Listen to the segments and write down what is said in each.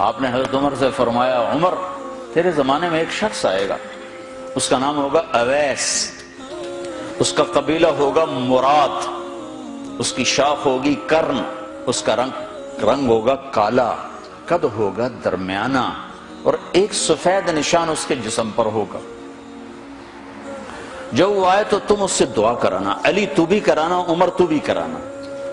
आपने हज़रत उमर से फरमाया, उमर, तेरे जमाने में एक शख्स आएगा। उसका नाम होगा अवैस। उसका कबीला होगा मुराद। उसकी शाख होगी कर्ण। उसका रंग रंग होगा काला। कद होगा दरमियाना। और एक सफ़ेद निशान उसके जिसम पर होगा। जब वो आए तो तुम उससे दुआ कराना। अली, तू भी कराना, उमर, तू भी कराना।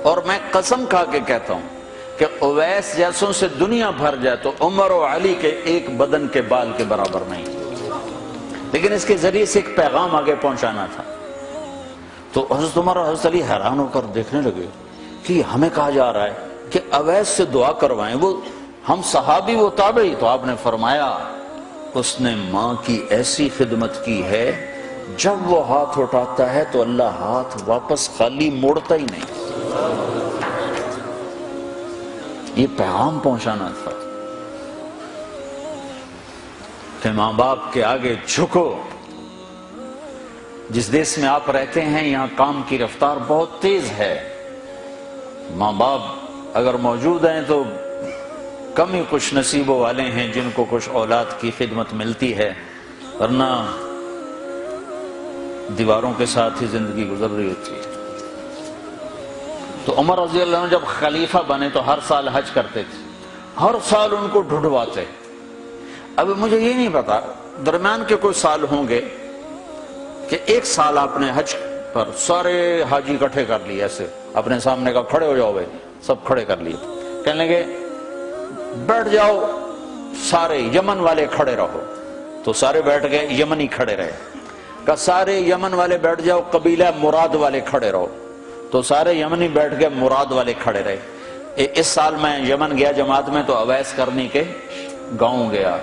और मैं कसम खा के कहता हूँ कि ओवैस जैसों से दुनिया भर जाए तो उमर और अली के एक बदन के बाल के बराबर नहीं। लेकिन इसके ज़रिए से एक पैगाम आगे पहुंचाना था। तो हज़रत उमर और हज़रत अली हैरान होकर देखने लगे कि हमें कहा जा रहा है कि अवैस से दुआ करवाएँ। वो, हम सहाबी, वो ताबे तो आपने फरमाया, उसने माँ की ऐसी खिदमत की है, जब वो हाथ उठाता है तो अल्लाह हाथ वापस खाली मोड़ता ही नहीं। ये पैगाम पहुंचाना था। कि माँ बाप के आगे झुको। जिस देश में आप रहते हैं, यहाँ काम की रफ्तार बहुत तेज है। माँ बाप अगर मौजूद हैं तो कम ही कुछ नसीबों वाले हैं जिनको कुछ औलाद की खिदमत मिलती है। वरना दीवारों के साथ ही ज़िंदगी गुजर रही होती है। तो उमर रज़ी जब खलीफा बने तो हर साल हज करते थे। हर साल उनको ढूंढवाते। अब मुझे ये नहीं पता, दरम्यान के कोई साल होंगे कि एक साल आपने हज पर सारे हाजी इकट्ठे कर लिए ऐसे, अपने सामने का खड़े हो जाओ भाई, सब खड़े कर लिए। कहने लगे, बैठ जाओ, सारे यमन वाले खड़े रहो। तो सारे बैठ गए, यमन ही खड़े रहे। का सारे यमन वाले बैठ जाओ, कबीला मुराद वाले खड़े रहो। तो सारे यमनी बैठ गए मुराद वाले खड़े रहे। इस साल मैं यमन गया जमात में तो अवैस करने के गाँव गया।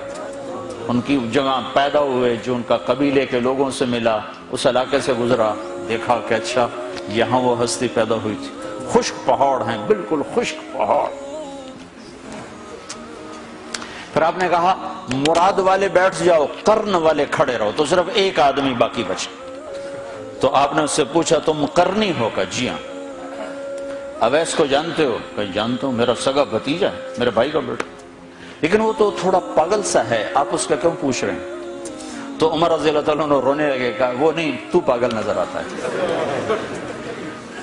उनकी जगह पैदा हुए, जो उनका कबीले के लोगों से मिला, उस इलाके से गुजरा। देखा कि अच्छा यहाँ वो हस्ती पैदा हुई थी। खुश्क पहाड़ हैं, बिल्कुल खुश्क पहाड़। फिर आपने कहा, मुराद वाले बैठ जाओ, कर्ण वाले खड़े रहो तो सिर्फ़ एक आदमी बाकी बचे। तो आपने उससे पूछा, तुम करनी हो का जी हाँ. अवैस को जानते हो? कहीं जानते हो। मेरा सगा भतीजा है, मेरे भाई का बेटा लेकिन वो तो थोड़ा पागल सा है। आप उसका क्यों पूछ रहे हैं? तो उमर रज़ी ने रोने लगे कहा वो नहीं, तू पागल नज़र आता है?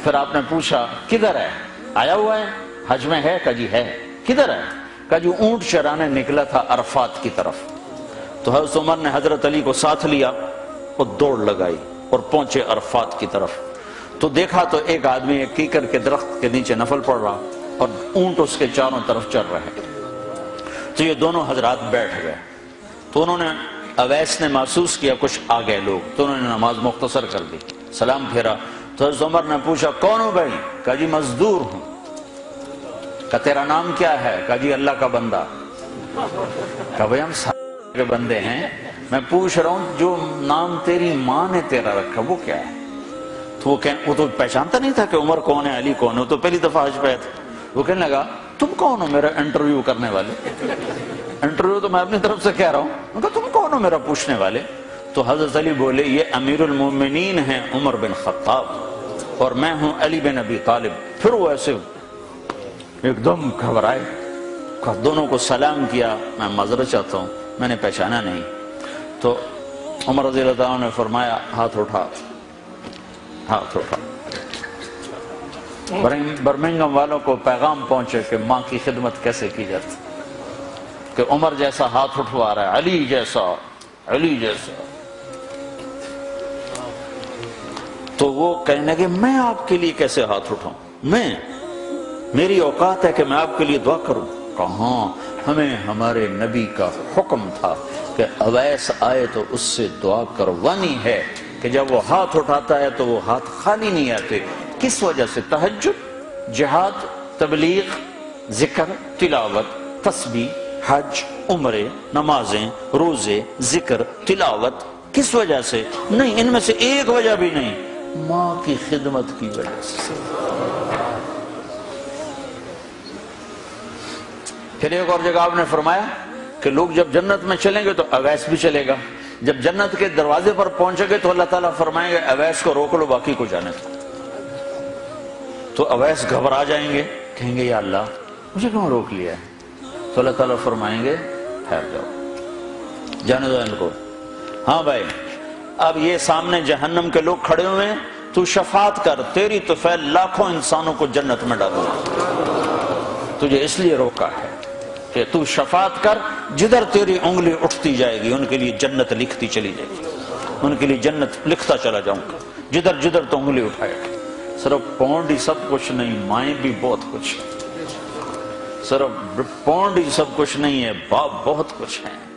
फिर आपने पूछा, किधर है? आया हुआ है। हज में है? का जी, है। किधर है? का जो, ऊँट चराने निकला था अरफात की तरफ़। तो हज़रत उमर ने हज़रत अली को साथ लिया और दौड़ लगाई। और पहुँचे अरफात की तरफ़। तो देखा तो एक आदमी एक कीकर के दरख्त के नीचे नफल पड़ रहा और ऊँट उसके चारों तरफ़ चल रहे तो ये दोनों हजरात बैठ गए। तो उन्होंने अवैस ने महसूस किया कुछ आ गए लोग। तो उन्होंने नमाज़ मुख्तसर कर दी, सलाम फेरा। तो उमर ने पूछा, कौन हो भाई? कहा, जी, मजदूर हूँ। का तेरा नाम क्या है? का जी, अल्लाह का बंदा। का भाई, हम के बंदे हैं, मैं पूछ रहा हूँ, जो नाम तेरी माँ ने तेरा रखा, वो क्या है? तो वो कह, वो तो पहचानता नहीं था कि उमर कौन है, अली कौन है तो पहली दफ़ा हज पे थे वो कहने लगा, तुम कौन हो मेरा इंटरव्यू करने वाले? इंटरव्यू तो मैं अपनी तरफ़ से कह रहा हूँ। तुम कौन हो मेरा पूछने वाले? तो हज़रत अली बोले, ये अमीरुल मोमिनीन है उमर बिन खत्ताब और मैं हूँ अली बिन अबी तालिब। फिर वो ऐसे एकदम घबराए दोनों को सलाम किया, मैं मजरत चाहता हूँ। मैंने पहचाना नहीं। तो उमर रज़ी ने फरमाया, हाथ उठा। हाथ उठा। बर्मिंगम वालों को पैगाम पहुँचे कि माँ की खिदमत कैसे की जाती? कि उमर जैसा हाथ उठवा रहा है, अली जैसा अली जैसा। तो वो कहने लगे, मैं आपके लिए कैसे हाथ उठाऊं? मैं मेरी औकात है कि मैं आपके लिए दुआ करूँ? कहा हमें हमारे नबी का हुक्म था कि अवैस आए तो उससे दुआ करवानी है कि जब वो हाथ उठाता है तो वो हाथ खाली नहीं आते। किस वजह से? तहजद जिहाद, तबलीग, ज़िक्र, तिलावत तस्बी हज, उम्र, नमाजें, रोज़े, ज़िक्र, तिलावत। किस वजह से? नहीं, इनमें से एक वजह भी नहीं। माँ की खिदमत की वजह से। फिर एक और जगह आपने फरमाया कि लोग जब जन्नत में चलेंगे तो अवैस भी चलेगा। जब जन्नत के दरवाजे पर पहुँचेंगे तो अल्लाह ताला फरमाएँगे, अवैस को रोक लो, बाकी को जाने दो। तो अवैस घबरा जाएँगे, कहेंगे, या अल्लाह, मुझे क्यों रोक लिया है? तो अल्लाह ताला फरमाएँगे, ठहर जाओ, जाने दो इनको। हाँ भाई, अब ये सामने जहन्नम के लोग खड़े हुए हैं, तू शफात कर, तेरी तो फैल लाखों इंसानों को जन्नत में डालू तुझे इसलिए रोका है कि तू शफात कर, जिधर तेरी उंगली उठती जाएगी, उनके लिए जन्नत लिखती चली जाएगी। उनके लिए जन्नत लिखता चला जाऊँगा। जिधर जिधर तो उंगली उठाएगा सिर्फ़ पौंड ही सब कुछ नहीं, माए भी बहुत कुछ सिर्फ़ पौंड ही सब कुछ नहीं है, बाप बहुत कुछ है।